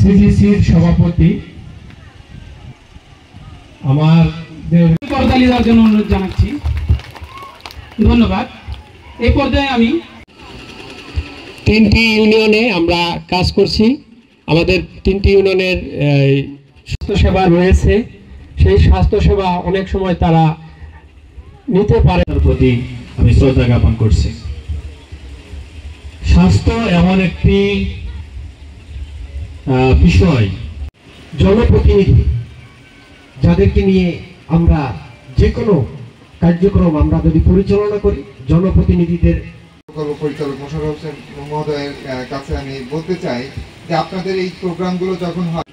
সিজিসির সভাপতি। আমার করতালি দেওয়ার জন্য অনুরোধ জানাচ্ছি। ধন্যবাদ। এই পর্যায়ে আমি তিনটি ইউনিয়নে আমরা কাজ করছি। আমাদের তিনটি ইউনিয়নের এই, স্বাস্থ্যসেবা রয়েছে। সেই স্বাস্থ্যসেবা অনেক সময় তারা নিতে পারে। প্রতি আমি শ্রদ্ধা জ্ঞাপন করছি। স্বাস্থ্য এমন একটি বিষয়, জনপ্রতিনিধি, যাদেরকে নিয়ে আমরা যে কোনো কার্যক্রম আমরা যদি পরিচালনা করি, জনপ্রতিনিধিদের প্রকল্প পরিচালক মোশারফ হোসেন মহোদয়ের কাছে আমি বলতে চাই যে আপনাদের এই প্রোগ্রামগুলো যখন হয়